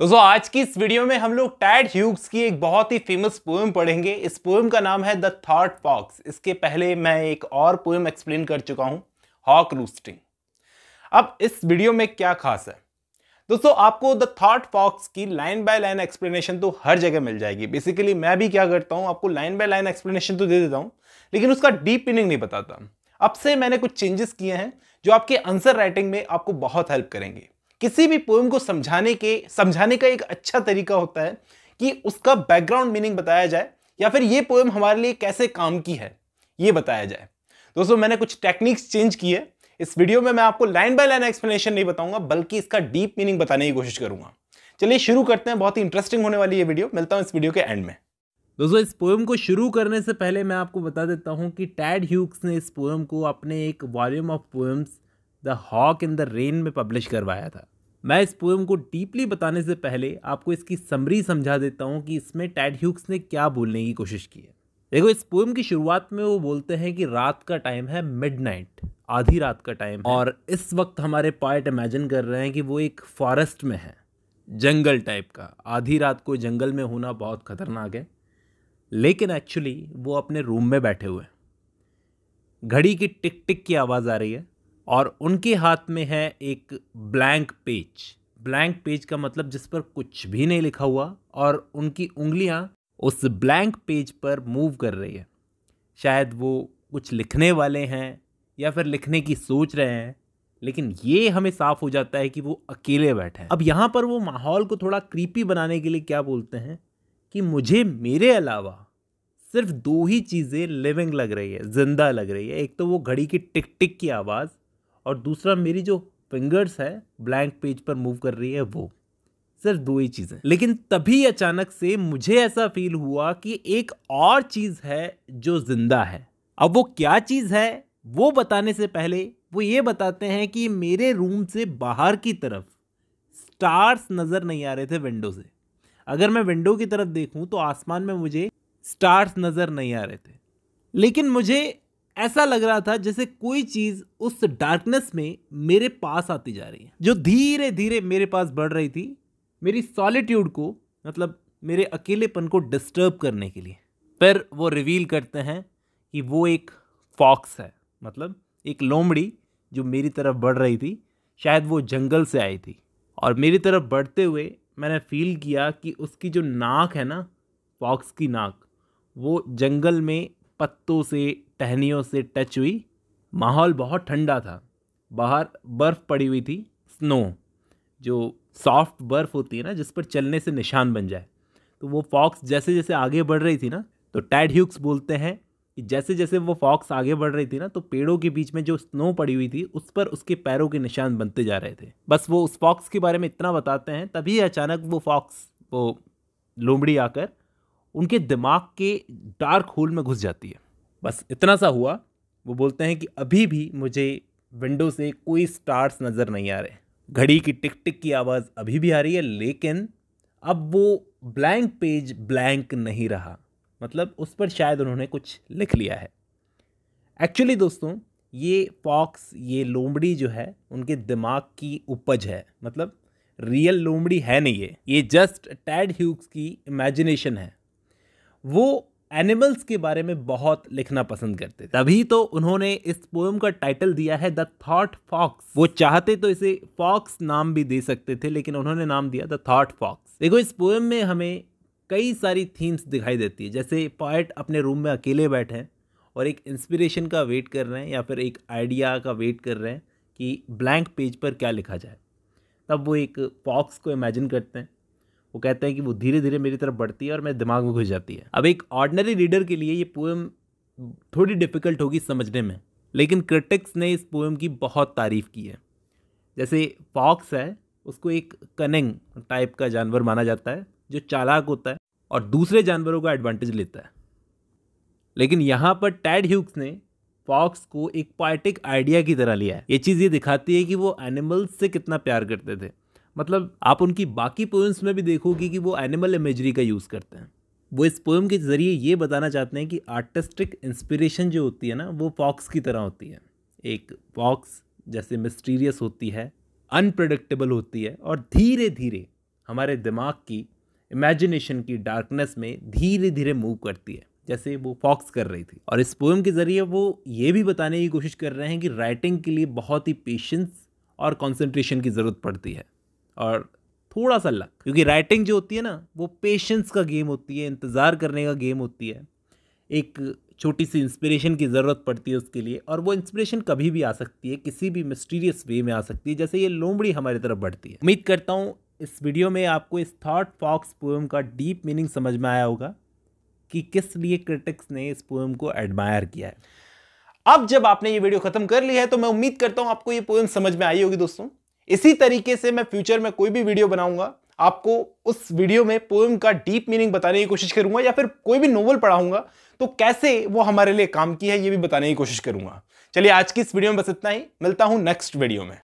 दोस्तों, आज की इस वीडियो में हम लोग टैड ह्यूग्स की एक बहुत ही फ़ेमस पोएम पढ़ेंगे। इस पोएम का नाम है द थॉट फॉक्स इसके पहले मैं एक और पोएम एक्सप्लेन कर चुका हूँ हॉक रूस्टिंग अब इस वीडियो में क्या खास है? दोस्तों, आपको द थॉट फॉक्स की लाइन बाय लाइन एक्सप्लेनेशन तो हर जगह मिल जाएगी। बेसिकली मैं भी क्या करता हूँ, आपको लाइन बाय लाइन एक्सप्लेनेशन तो दे देता हूँ, लेकिन उसका डीप मीनिंग नहीं बताता। अब से मैंने कुछ चेंजेस किए हैं, जो आपके आंसर राइटिंग में आपको बहुत हेल्प करेंगे। किसी भी पोएम को समझाने के, समझाने का एक अच्छा तरीका होता है कि उसका बैकग्राउंड मीनिंग बताया जाए या फिर ये पोएम हमारे लिए कैसे काम की है, ये बताया जाए। दोस्तों, मैंने कुछ टेक्निक्स चेंज की है। इस वीडियो में मैं आपको लाइन बाय लाइन एक्सप्लेनेशन नहीं बताऊँगा, बल्कि इसका डीप मीनिंग बताने की कोशिश करूँगा। चलिए शुरू करते हैं, बहुत ही इंटरेस्टिंग होने वाली ये वीडियो मिलता हूँ इस वीडियो के एंड में। दोस्तों, इस पोएम को शुरू करने से पहले मैं आपको बता देता हूँ कि टैड ह्यूक्स ने इस पोएम को अपने एक volume of poems the hawk in the rain में पब्लिश करवाया था। मैं इस पोएम को डीपली बताने से पहले आपको इसकी समरी समझा देता हूँ कि इसमें टैड ह्यूक्स ने क्या बोलने की कोशिश की है। देखो, इस पोएम की शुरुआत में वो बोलते हैं कि रात का टाइम है मिडनाइट, आधी रात का टाइम और इस वक्त हमारे पॉइंट इमेजिन कर रहे हैं कि वो एक फॉरेस्ट में है, जंगल टाइप का। आधी रात को जंगल में होना बहुत खतरनाक है, लेकिन एक्चुअली वो अपने रूम में बैठे हुए हैं। घड़ी की टिक टिक की आवाज़ आ रही है और उनके हाथ में है एक ब्लैंक पेज ब्लैंक पेज का मतलब जिस पर कुछ भी नहीं लिखा हुआ और उनकी उंगलियाँ उस ब्लैंक पेज पर मूव कर रही है. शायद वो कुछ लिखने वाले हैं या फिर लिखने की सोच रहे हैं, लेकिन ये हमें साफ़ हो जाता है कि वो अकेले बैठे हैं. अब यहाँ पर वो माहौल को थोड़ा क्रीपी बनाने के लिए क्या बोलते हैं? कि मुझे मेरे अलावा सिर्फ़ दो ही चीज़ें लिविंग लग रही है, ज़िंदा लग रही है. एक तो वो घड़ी की टिक टिक की आवाज़ और दूसरा मेरी जो फिंगर्स है ब्लैंक पेज पर मूव कर रही है वो। सिर्फ़ दो ही चीज़ें। लेकिन तभी अचानक से मुझे ऐसा फील हुआ कि एक और चीज़ है जो ज़िंदा है। अब वो क्या चीज़ है, वो बताने से पहले वो ये बताते हैं कि मेरे रूम से बाहर की तरफ़ स्टार्स नज़र नहीं आ रहे थे विंडो से। अगर मैं विंडो की तरफ़ देखूँ तो आसमान में मुझे स्टार्स नज़र नहीं आ रहे थे। लेकिन मुझे ऐसा लग रहा था जैसे कोई चीज़ उस डार्कनेस में मेरे पास आती जा रही है। जो धीरे धीरे मेरे पास बढ़ रही थी, मेरी सॉलिट्यूड को मतलब मेरे अकेलेपन को डिस्टर्ब करने के लिए। फिर वो रिवील करते हैं कि वो एक फॉक्स है मतलब एक लोमड़ी जो मेरी तरफ़ बढ़ रही थी, शायद वो जंगल से आई थी। और मेरी तरफ़ बढ़ते हुए मैंने फील किया कि उसकी जो नाक है ना फॉक्स की नाक, वो जंगल में पत्तों से, टहनियों से टच हुई। माहौल बहुत ठंडा था। बाहर बर्फ़ पड़ी हुई थी, स्नो, जो सॉफ्ट बर्फ़ होती है ना, जिस पर चलने से निशान बन जाए। तो वो फॉक्स जैसे जैसे आगे बढ़ रही थी ना तो टैड ह्यूक्स बोलते हैं कि जैसे जैसे वो फॉक्स आगे बढ़ रही थी ना तो पेड़ों के बीच में जो स्नो पड़ी हुई थी, उस पर उसके पैरों के निशान बनते जा रहे थे। बस वो उस फॉक्स के बारे में इतना बताते हैं, तभी अचानक वो फॉक्स, वो लोमड़ी आकर उनके दिमाग के डार्क होल में घुस जाती है। बस इतना सा हुआ, वो बोलते हैं कि अभी भी मुझे विंडो से कोई स्टार्स नज़र नहीं आ रहे। घड़ी की टिक टिक की आवाज़ अभी भी आ रही है, लेकिन अब वो ब्लैंक पेज ब्लैंक नहीं रहा। मतलब उस पर शायद उन्होंने कुछ लिख लिया है। एक्चुअली दोस्तों, ये फॉक्स, ये लोमड़ी जो है, उनके दिमाग की उपज है। मतलब रियल लोमड़ी है नहीं ये। ये जस्ट टैड ह्यूक्स की इमेजिनेशन है। वो एनिमल्स के बारे में बहुत लिखना पसंद करते थे। तभी तो उन्होंने इस पोएम का टाइटल दिया है द थॉट फॉक्स वो चाहते तो इसे फॉक्स नाम भी दे सकते थे, लेकिन उन्होंने नाम दिया द थॉट फॉक्स देखो, इस पोएम में हमें कई सारी थीम्स दिखाई देती है। जैसे पॉइट अपने रूम में अकेले बैठे हैं और एक इंस्पिरेशन का वेट कर रहे हैं या फिर एक आइडिया का वेट कर रहे हैं कि ब्लैंक पेज पर क्या लिखा जाए। तब वो एक फॉक्स को इमेजिन करते हैं। वो कहते हैं कि वो धीरे धीरे मेरी तरफ़ बढ़ती है और मेरे दिमाग में घुस जाती है। अब एक ऑर्डनरी रीडर के लिए ये पोएम थोड़ी डिफ़िकल्ट होगी समझने में, लेकिन क्रिटिक्स ने इस पोएम की बहुत तारीफ़ की है। जैसे फॉक्स है, उसको एक कनिंग टाइप का जानवर माना जाता है, जो चालाक होता है और दूसरे जानवरों का एडवांटेज लेता है। लेकिन यहाँ पर टैड ह्यूक्स ने फॉक्स को एक पार्टिक आइडिया की तरह लिया है। ये चीज़ ये दिखाती है कि वो एनिमल्स से कितना प्यार करते थे। मतलब आप उनकी बाकी पोएम्स में भी देखोगे कि वो एनिमल इमेजरी का यूज़ करते हैं। वो इस पोएम के ज़रिए ये बताना चाहते हैं कि आर्टिस्टिक इंस्पिरेशन जो होती है ना, वो फॉक्स की तरह होती है। एक फॉक्स जैसे मिस्टीरियस होती है अनप्रडिक्टेबल होती है और धीरे धीरे हमारे दिमाग की इमेजिनेशन की डार्कनेस में धीरे धीरे मूव करती है, जैसे वो फॉक्स कर रही थी। और इस पोएम के ज़रिए वो ये भी बताने की कोशिश कर रहे हैं कि राइटिंग के लिए बहुत ही पेशेंस और कंसंट्रेशन की ज़रूरत पड़ती है। और थोड़ा सा लक क्योंकि राइटिंग जो होती है ना, वो पेशेंस का गेम होती है, इंतज़ार करने का गेम होती है। एक छोटी सी इंस्पिरेशन की ज़रूरत पड़ती है उसके लिए, और वो इंस्पिरेशन कभी भी आ सकती है, किसी भी मिस्टीरियस वे में आ सकती है। जैसे ये लोमड़ी हमारी तरफ़ बढ़ती है। उम्मीद करता हूँ इस वीडियो में आपको इस थॉट फॉक्स पोएम का डीप मीनिंग समझ में आया होगा, कि किस लिए क्रिटिक्स ने इस पोएम को एडमायर किया है। अब जब आपने ये वीडियो खत्म कर लिया है तो मैं उम्मीद करता हूँ आपको ये पोएम समझ में आई होगी दोस्तों। इसी तरीके से मैं फ्यूचर में कोई भी वीडियो बनाऊँगा, आपको उस वीडियो में पोएम का डीप मीनिंग बताने की कोशिश करूँगा या फिर कोई भी नोवेल पढ़ाऊँगा तो कैसे वो हमारे लिए काम की है, ये भी बताने की कोशिश करूँगा। चलिए आज की इस वीडियो में बस इतना ही, मिलता हूँ नेक्स्ट वीडियो में।